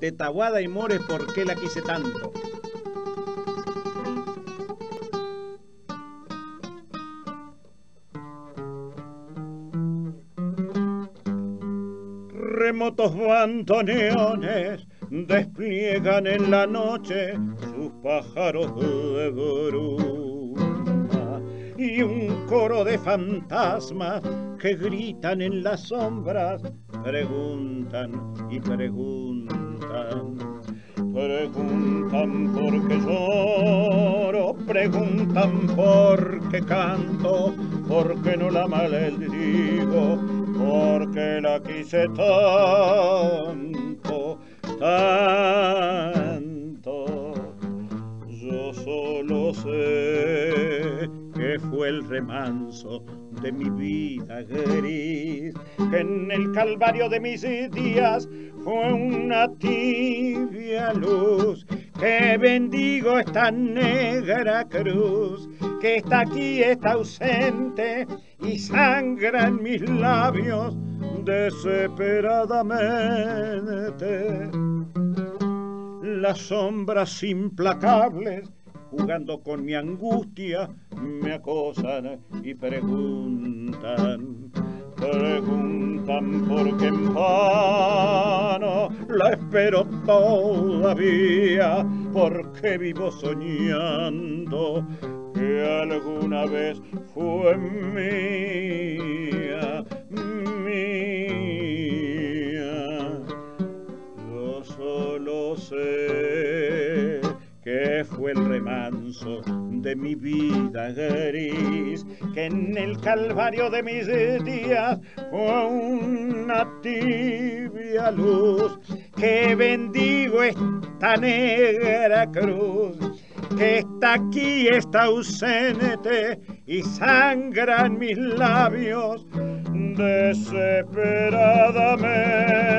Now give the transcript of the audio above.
de Tabuada y Mores, ¿por qué la quise tanto? Remotos bandoneones despliegan en la noche sus pájaros de bruma y un coro de fantasmas que gritan en las sombras preguntan y preguntan. Preguntan por qué lloro, preguntan por qué canto, por qué no la maldigo, por qué la quise tanto, tanto. Yo solo sé fue el remanso de mi vida gris, que en el calvario de mis días fue una tibia luz, que bendigo esta negra cruz, que está aquí, está ausente y sangra en mis labios desesperadamente. Las sombras implacables jugando con mi angustia, me acosan y preguntan, preguntan por qué en vano la espero todavía, porque vivo soñando que alguna vez fue mía, mía. Yo solo sé fue el remanso de mi vida gris, que en el calvario de mis días fue una tibia luz, que bendigo esta negra cruz, que está aquí, está ausente y sangra en mis labios desesperadamente.